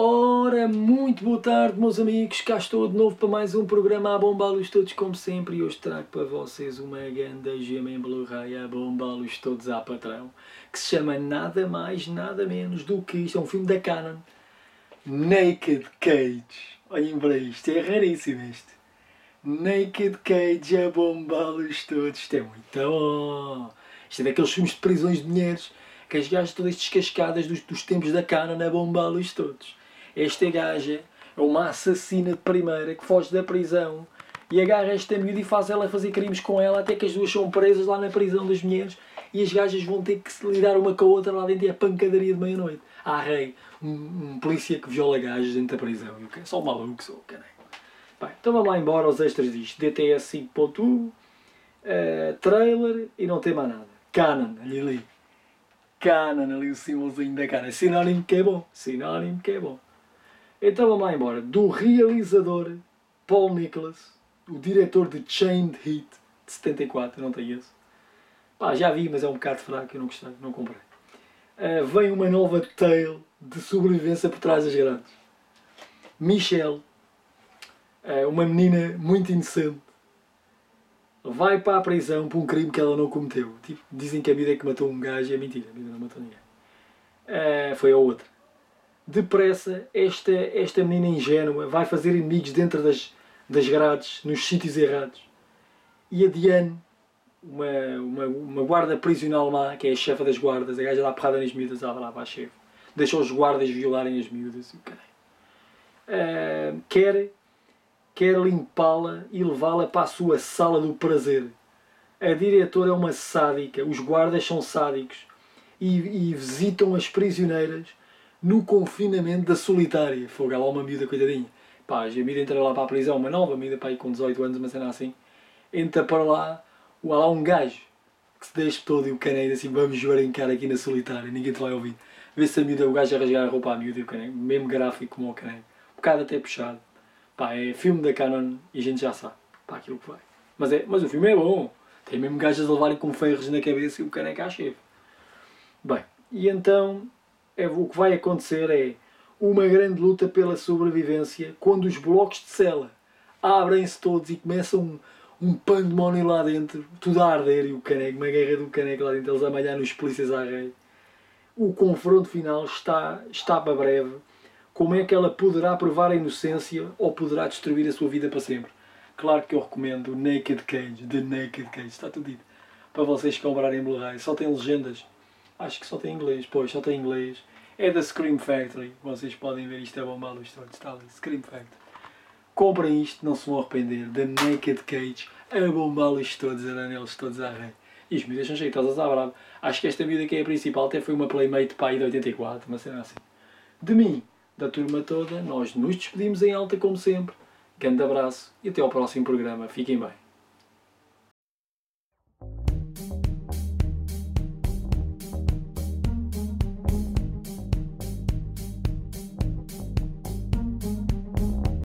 Ora, muito boa tarde, meus amigos. Cá estou de novo para mais um programa a bombá-los todos, como sempre. E hoje trago para vocês uma grande gema em Blu-ray a bombá-los todos à patrão, que se chama nada mais, nada menos do que isto. É um filme da Canon, Naked Cage. Olhem para isto, é raríssimo este. Naked Cage a bombá-los todos. Isto é muito bom. Isto é daqueles filmes de prisões de mulheres que as gajas todas descascadas dos, dos tempos da Canon a bombá-los todos. Esta gaja é uma assassina de primeira que foge da prisão e agarra esta miúda e faz ela fazer crimes com ela até que as duas são presas lá na prisão das mulheres e as gajas vão ter que se lidar uma com a outra lá dentro e é pancadaria de meia-noite. Ah, rei, um, um, polícia que viola gajas dentro da prisão. Eu, só um maluco, sou, caralho. Bem, então vamos lá embora aos extras disto. DTS 5.1, uh, trailer e não tem mais nada. Canon, ali ali. Canon, ali o símbolozinho da Canon. Sinónimo que é bom. Sinónimo que é bom. Então vamos lá embora. Do realizador Paul Nicholas, o diretor de Chained Heat de 74, não tem esse. Pá, já vi, mas é um bocado fraco, eu não gostei, não comprei. Uh, vem uma nova tale de sobrevivência por trás das grades. Michelle, uh, uma menina muito inocente, vai para a prisão por um crime que ela não cometeu. Tipo, dizem que a vida é que matou um gajo, é mentira, a vida não matou ninguém. Uh, foi a outra depressa esta, esta menina ingênua vai fazer inimigos dentro das, das grades, nos sítios errados. E a Diane, uma, uma, uma guarda prisional má, que é a chefa das guardas, a gaja dá porrada nas miúdas, ah, lá, vai chefe. Deixa os guardas violarem as miúdas. Uh, quer, quer limpá-la e levá-la para a sua sala do prazer. A diretora é uma sádica, os guardas são sádicos e, e visitam as prisioneiras no confinamento da solitária. Fogo, lá uma miúda coitadinha. Pá, a miúda entra lá para a prisão, uma nova miúda para aí com 18 anos, uma cena assim. Entra para lá, há lá um gajo que se deixa todo e o caneiro assim, vamos brincar aqui na solitária, ninguém te vai ouvir. Vê se a miúda, o gajo a rasgar a roupa à miúda e o caneiro, mesmo gráfico como o caneiro. Um bocado até puxado. Pá, é filme da Canon e a gente já sabe. Pá, aquilo que vai. Mas, é, mas o filme é bom. Tem mesmo gajas a levarem com ferros na cabeça e o caneco à chefe. Bem, e então é, o que vai acontecer é uma grande luta pela sobrevivência quando os blocos de cela abrem-se todos e começam um, um pandemónio lá dentro, tudo a arder e o caneco, uma guerra do caneco lá dentro, eles a malhar nos polícias à rei. O confronto final está, está para breve. Como é que ela poderá provar a inocência ou poderá destruir a sua vida para sempre? Claro que eu recomendo Naked Cage, The Naked Cage, está tudo dito. Para vocês comprarem Blu-ray, só tem legendas. Acho que só tem inglês, pois, só tem inglês. É da Scream Factory. Vocês podem ver isto é bombado, isto está ali. Scream Factory. Comprem isto, não se vão arrepender. The Naked Cage. A bombá-los todos, a danelos todos à rei. E os miúdas são jeitosas à brava. Acho que esta vida que é a principal até foi uma Playmate pai de 84, uma cena assim. De mim, da turma toda, nós nos despedimos em alta como sempre. Grande abraço e até ao próximo programa. Fiquem bem.